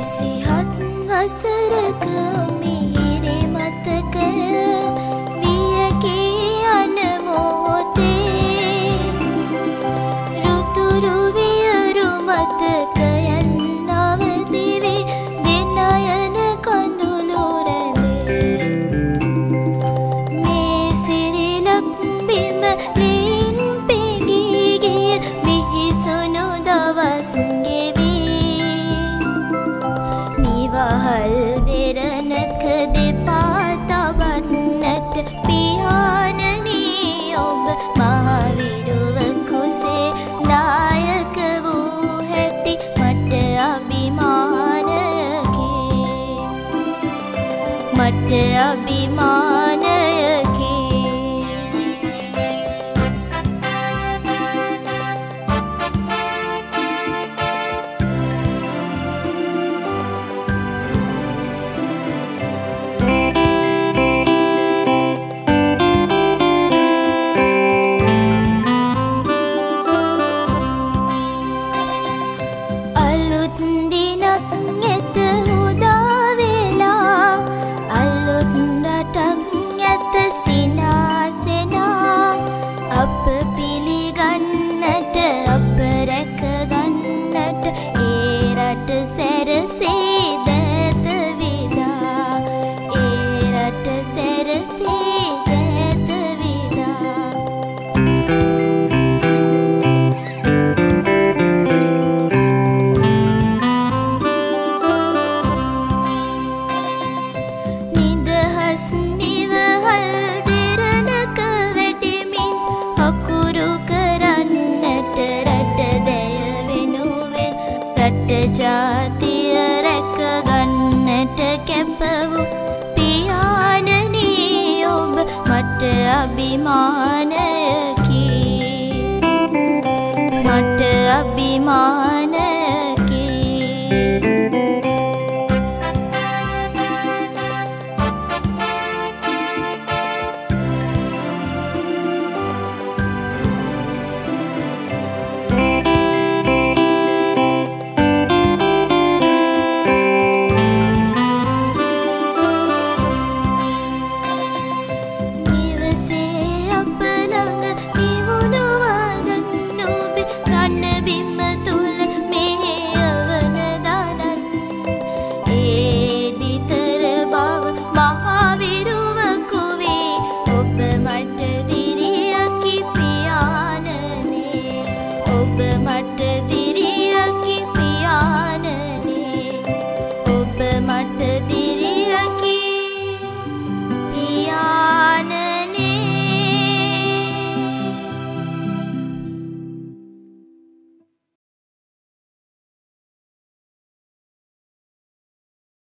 nasihat masih දෙරණක දෙපා තවන්නට පියානනේ ඔබ මහවිරුව කුසේ දායක වූ හැටි මට අභිමානයකි මට අභිමාන सर् सी दविधा से सी රට ජාතිය රැකගන්නට කැපවූ පියාණනී ඔබ මට අභිමානයකි. මට අභිමාන be my